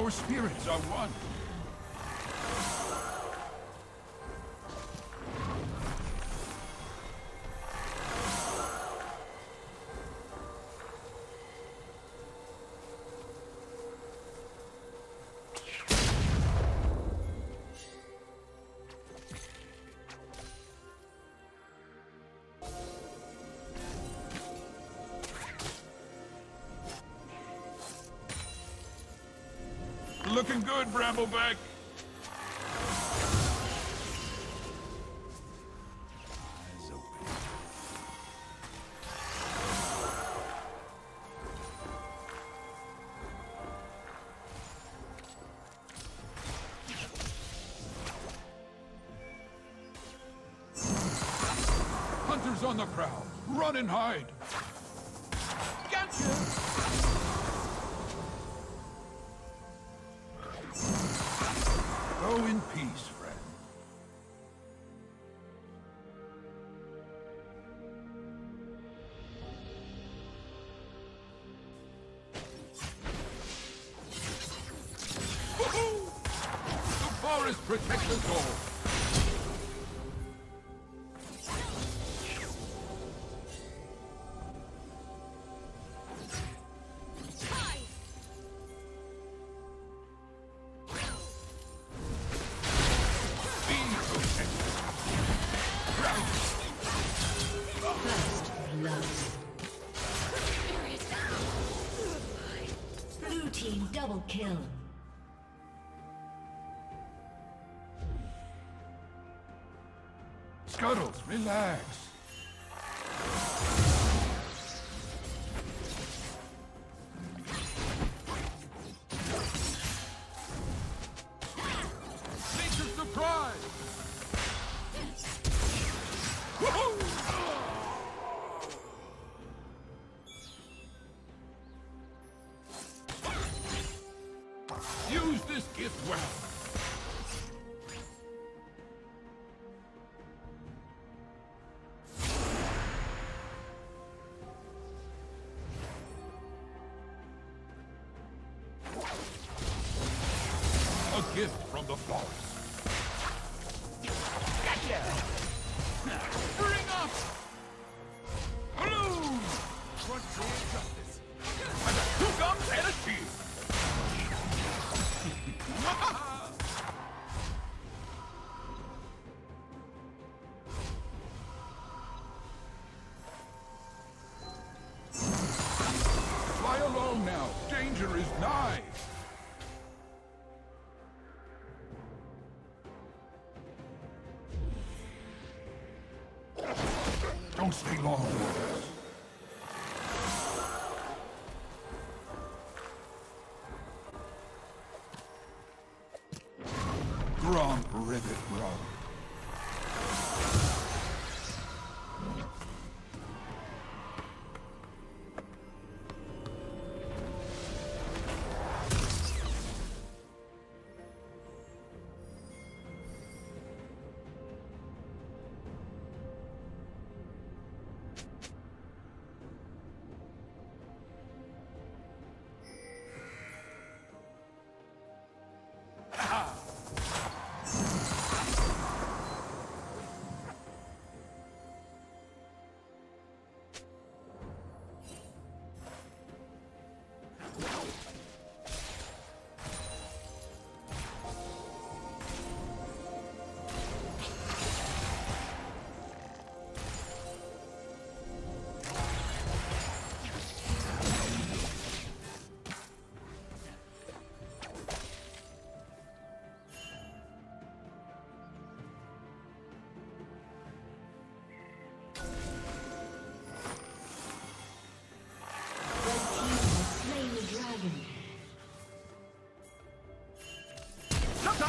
Our spirits are one. Looking good, Brambleback. Forest protects us all. Double kill. Scuttles, relax. Gift from the forest. Gotcha! Bring up! Blue! Frontier justice. I got two guns and a shield. Fly along now. Danger is nigh. Don't stay long,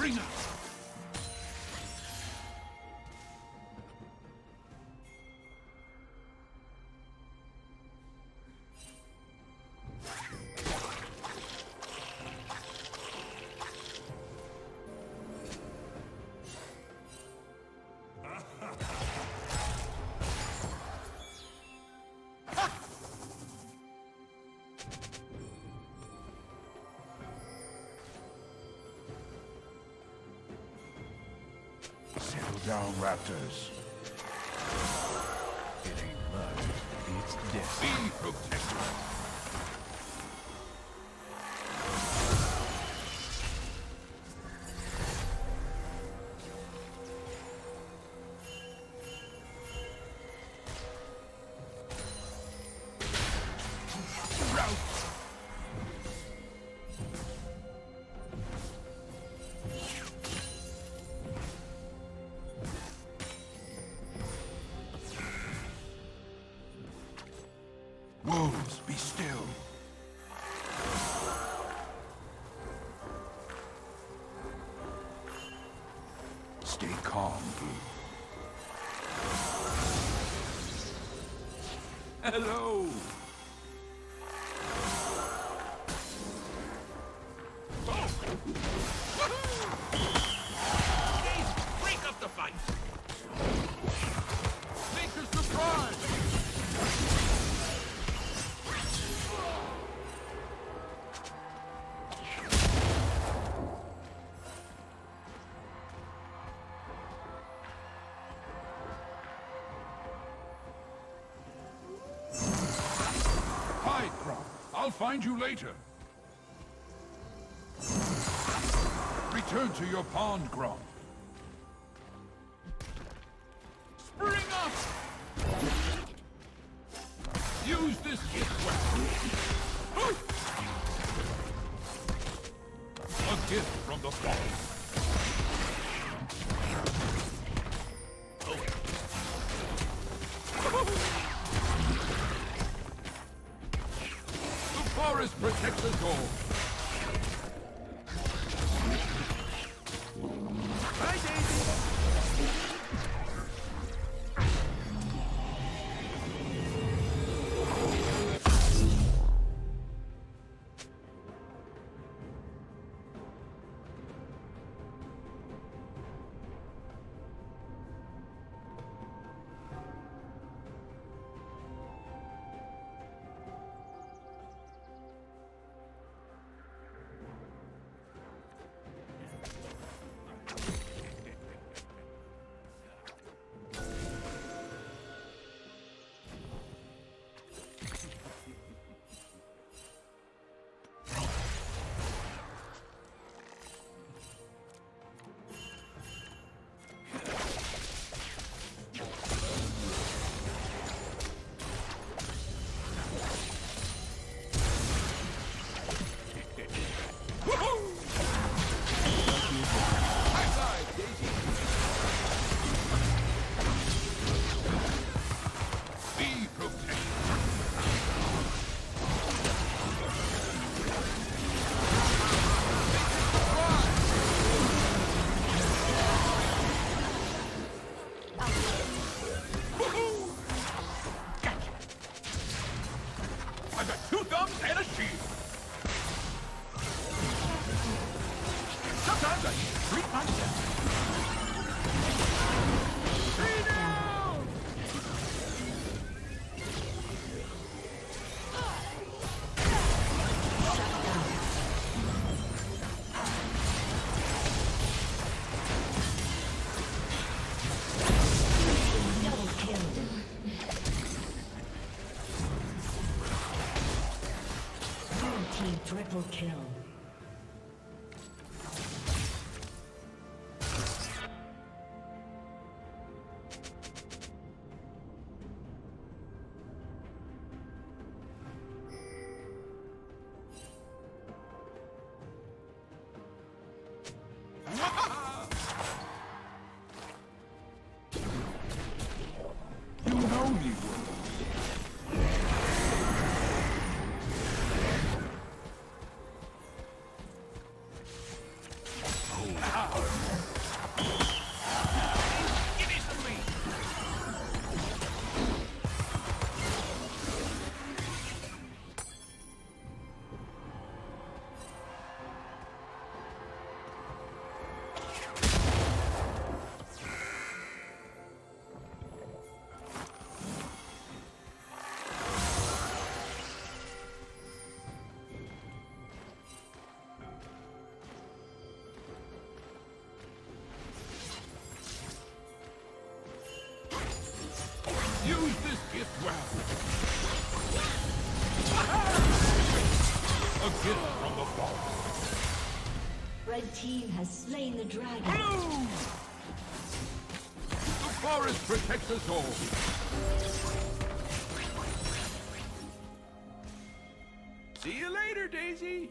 Bring us! Down raptors. It ain't blood, it's destiny. Be protected. Hello! Find you later. Return to your pond, Gromp. Spring up! Use this gift weapon. A gift from the forest oh. protects us all. Hi, Red team has slain the dragon. The forest protects us all. See you later, Daisy.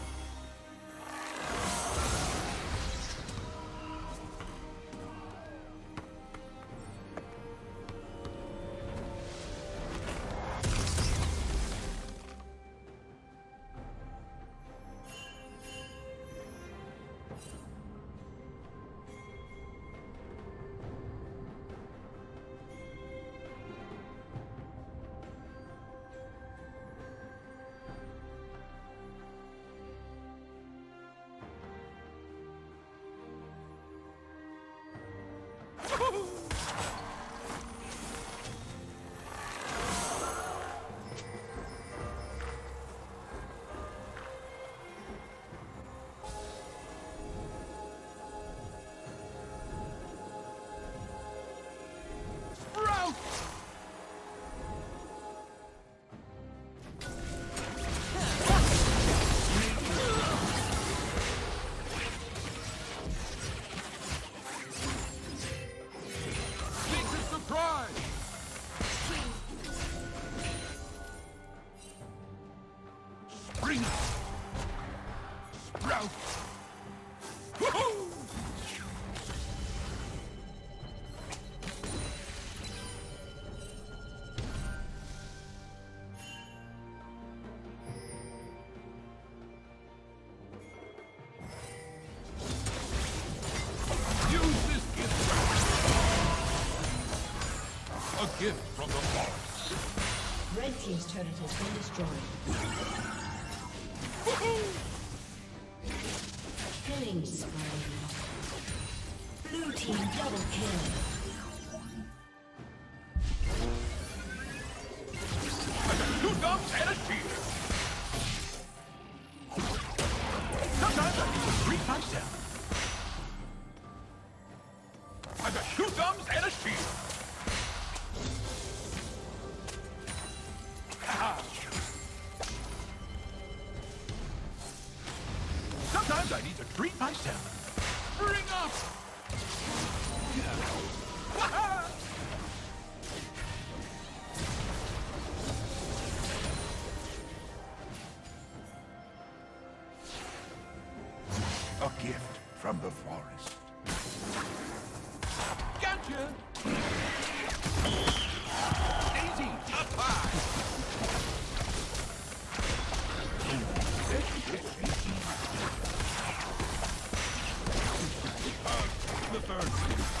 Team's turret has been destroyed. Killing spree. Blue team double kill. I got two thumbs and a shield. Sometimes I need to treat myself. A gift from the forest. Gotcha! Daisy, up high! Uh, the third.